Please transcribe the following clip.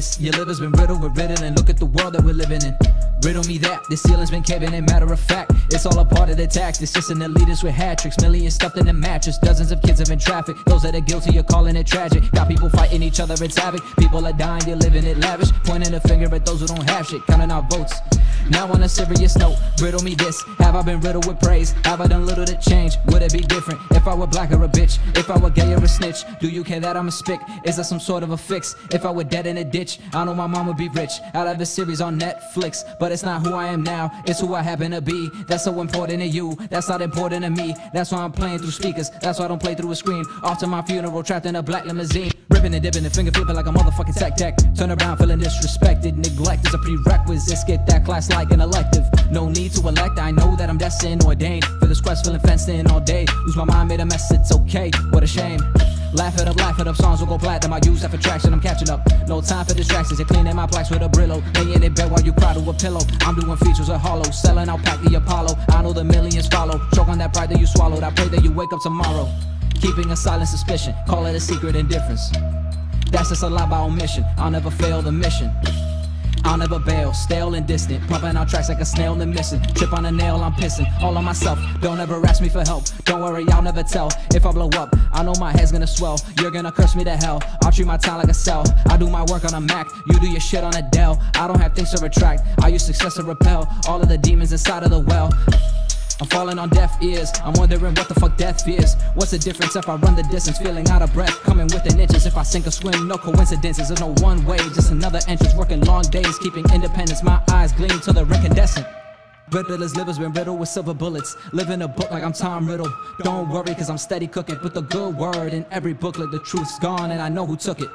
Your liver's been riddled with riddling. Look at the world that we're living in. Riddle me that. The ceiling's been caving in. Matter of fact, it's all a part of the tax. It's just an elitist with hat tricks. Millions stuffed in the mattress. Dozens of kids have been trafficked. Those that are guilty are calling it tragic. Got people fighting each other. It's havoc. People are dying. You're living it lavish. Pointing a finger at those who don't have shit. Counting our votes. Now on a serious note, riddle me this. Have I been riddled with praise? Have I done little to change? Would it be different if I were black or a bitch? If I were gay or a snitch? Do you care that I'm a spick? Is that some sort of a fix? If I were dead in a ditch, I know my would be rich. I'd have a series on Netflix, but it's not who I am now. It's who I happen to be. That's so important to you. That's not important to me. That's why I'm playing through speakers. That's why I don't play through a screen. Off to my funeral, trapped in a black limousine. Ripping and dipping and finger flipping like a motherfucking tech. Turn around feeling disrespected. Neglect is a prerequisite. Skip that class like an elective. No need to elect. I know that I'm destined, ordained. For this quest, feeling fenced in all day. Lose my mind, made a mess. It's okay. What a shame. Laugh it up, laugh it up, songs will go platinum. I use that for traction, I'm catching up. No time for distractions, you're cleaning my plaques with a Brillo. Laying in bed while you cry to a pillow. I'm doing features of hollow, selling out pack the Apollo. I know the millions follow. Choke on that pride that you swallowed. I pray that you wake up tomorrow. Keeping a silent suspicion, call it a secret indifference. That's just a lie by omission. I'll never fail the mission. I'll never bail, stale and distant. Pumping out tracks like a snail and missing. Trip on a nail, I'm pissing. All on myself. Don't ever ask me for help. Don't worry, I'll never tell. If I blow up, I know my head's gonna swell. You're gonna curse me to hell. I'll treat my time like a cell. I do my work on a Mac. You do your shit on a Dell. I don't have things to retract. I use success to repel all of the demons inside of the well. I'm falling on deaf ears. I'm wondering what the fuck death is. What's the difference if I run the distance, feeling out of breath, coming within inches? If I sink or swim, no coincidences. There's no one way, just another entrance. Working long days, keeping independence. My eyes gleam till they're incandescent. Riddler's liver's been riddled with silver bullets. Living a book like I'm Tom Riddle. Don't worry, cause I'm steady cooking. Put the good word in every booklet. The truth's gone, and I know who took it.